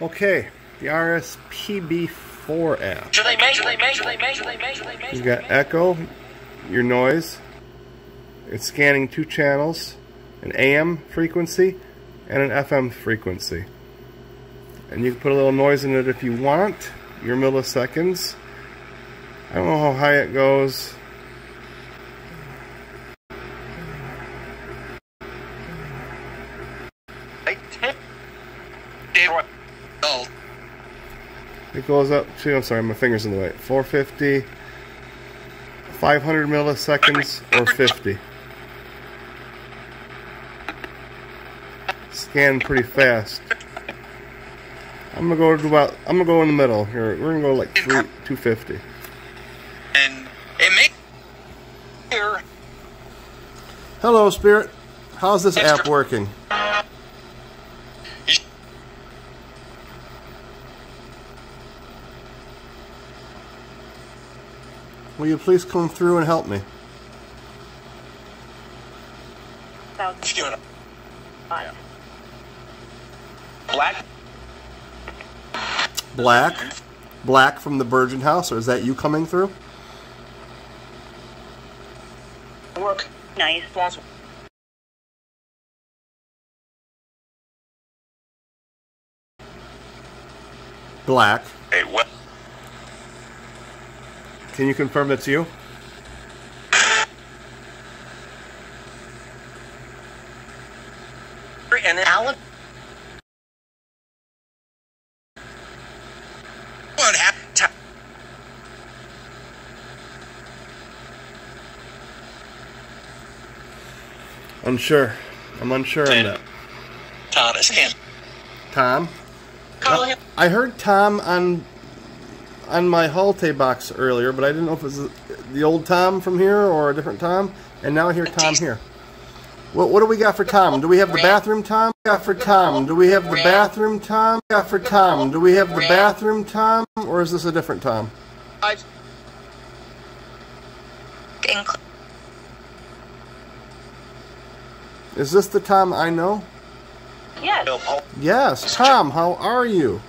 Okay, the RSPB4 app. Should they measure, they measure, they measure, they measure, they measure. You got echo, your noise. It's scanning two channels, an AM frequency and an FM frequency. And you can put a little noise in it if you want, your milliseconds. I don't know how high it goes. It goes up to, I'm sorry, my finger's in the way, 450, 500 milliseconds, or 50. Scan pretty fast. I'm gonna go to about, I'm gonna go in the middle here. We're gonna go like three, 250. And it may here. Hello, Spirit. How's this app working? Will you please come through and help me? Black. Black? Black from the Virgin House, or is that you coming through? Work. Nice. Responsible. Black. Hey, what? Can you confirm that's you? And then Alan. What happened? Unsure. I'm unsure on that. Thomas can't Tom? call uh, him. I heard Tom on on my Halte box earlier, but I didn't know if it was the old Tom from here or a different Tom. And now I hear Tom here. What, what do we got for Tom? Do we have the bathroom Tom? Got for Tom? Do we have the bathroom Tom? Got for Tom? Do we have the bathroom Tom? Or is this a different Tom? Is this the Tom I know? yes. Yes, Tom. How are you?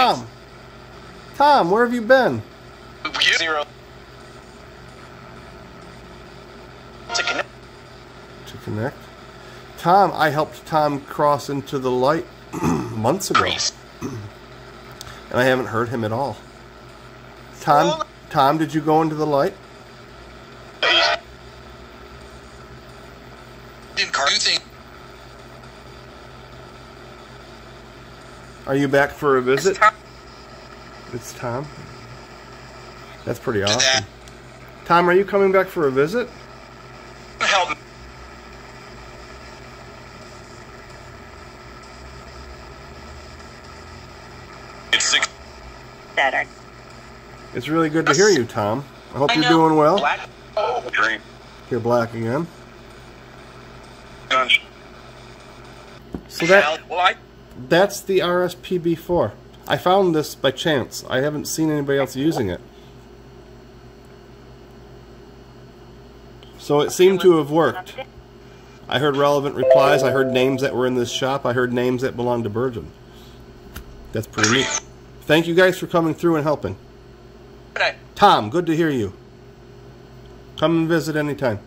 Tom. Tom, where have you been? Zero. To connect. to connect. Tom, I helped Tom cross into the light months ago, and I haven't heard him at all. Tom, Tom, did you go into the light? Didn't car- you think Are you back for a visit? Tom- It's Tom. That's pretty that awesome. Tom, are you coming back for a visit? help? It's six. Saturn. It's really good to hear you, Tom. I hope I you're know. doing well. Black. Oh, dream. You're black again. Gunch. So that Well, I. That's the RSPB4. I found this by chance. I haven't seen anybody else using it. So it seemed to have worked. I heard relevant replies. I heard names that were in this shop. I heard names that belonged to Virgin. That's pretty neat. Thank you guys for coming through and helping. Tom, good to hear you. Come and visit anytime.